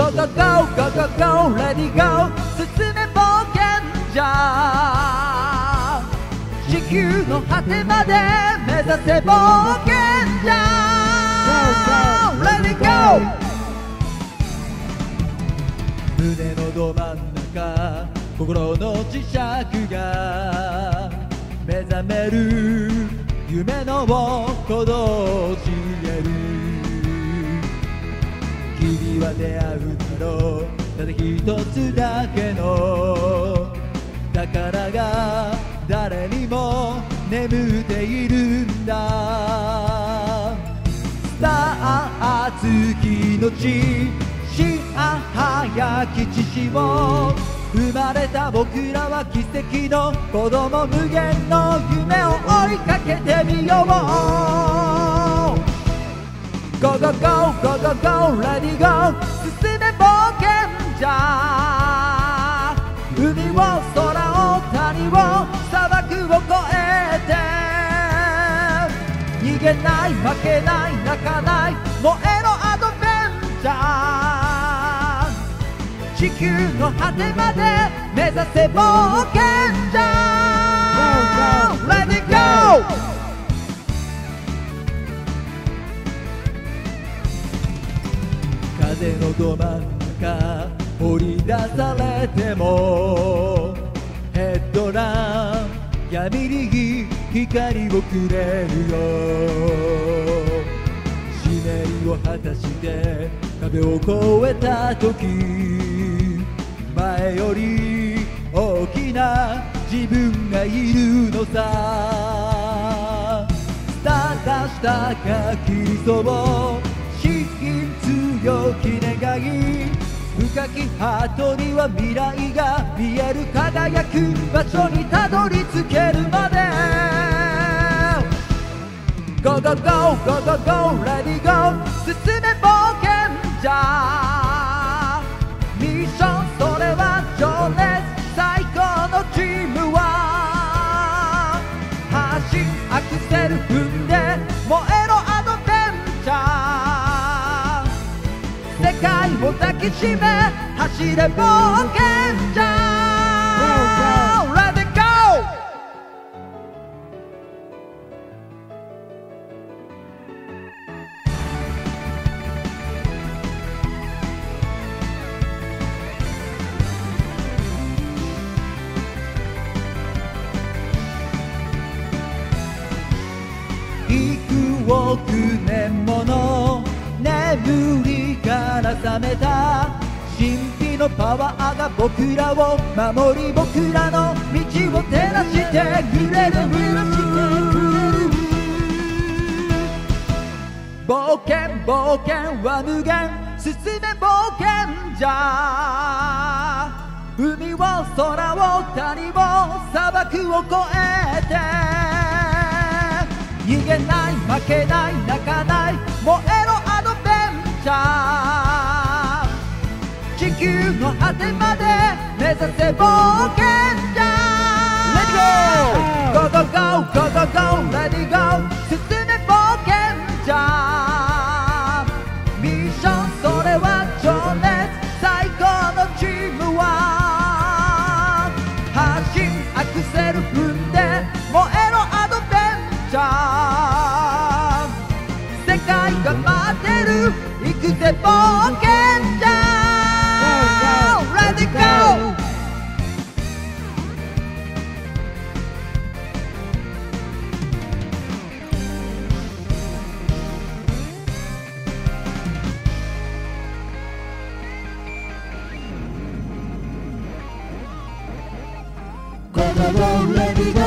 Go go go go go go Ready go. 進め冒険者。地球の果てまで目指せ冒険者。Ready go. 胸のど真ん中心の磁石が目覚める夢の鼓動教える。は出会うだろう。ただ一つだけの。宝が誰にも眠っているんだ。スター月の地。しあ早き父を。生まれた僕らは奇跡の子供無限の夢を追いかけてみよう。Go go go go go go ready go 進め冒険者海を空を谷を砂漠を越えて逃げない負けない泣かない燃えろアドベンチャー地球の果てまで目指せ冒険者 Let it go! 風のど真ん中掘り出されてもヘッドラン闇に光をくれるよ。湿りを果たして壁を越えた時前より大きな自分がいるのさ。ただしたかきそを強き願い。深きハートには未来が見える。輝く場所にたどり着けるまで。Go go go go go go ready go. 進め冒険者。ミッションそれは情熱。最高のチームは。発進アクセル踏んで燃えろ。世界を抱きしめ走れ冒険者 Let it go! 幾億年もの眠りから覚めた神秘のパワーが僕らを守り僕らの道を照らしてくれる冒険冒険は無限進め冒険じゃ海を空を谷を砂漠を越えて逃げない負けない泣かない燃えろアドベンチャー球の果てまで目指せ冒険者 Let go! Go go go go go go Let it go 進め冒険者ミッションそれは情熱最高のチームは発進アクセル踏んで燃えろアドベンチャー。世界が待ってる行くぜ冒険 Babam ve bir